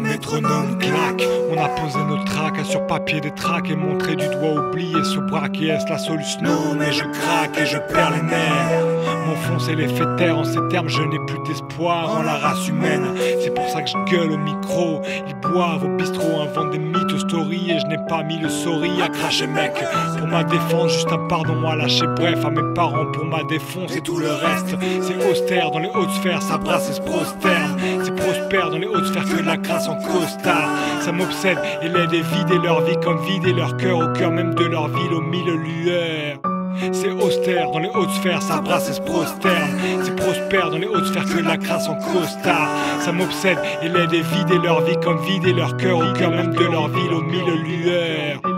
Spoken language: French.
métronome claque. On a posé nos tracks sur papier des tracks et montré du doigt oublié ce braquet. Est-ce la solution Non, mais je craque et je perds les nerfs. Mon fond, c'est l'effet terre. En ces termes, je n'ai plus d'espoir en la race humaine. C'est ça je gueule au micro. Ils boivent au bistrot, inventent des mythes story. Et je n'ai pas mis le sorry à cracher, mec. Pour ma défense, juste un pardon à lâcher. Bref, à mes parents pour ma défense et tout le reste. C'est austère dans les hautes sphères, ça brasse et se prosterne. C'est prospère dans les hautes sphères que la crasse en costard. Ça m'obsède et l'aide est vider leur vie comme vider leur cœur au cœur même de leur ville aux mille lueurs. C'est austère dans les hautes sphères, ça brasse et se prosterne. La crasse en costard. Ça m'obsède et l'aide est vider leur vie comme vider leur cœur au cœur même de leur ville aux mille lueurs.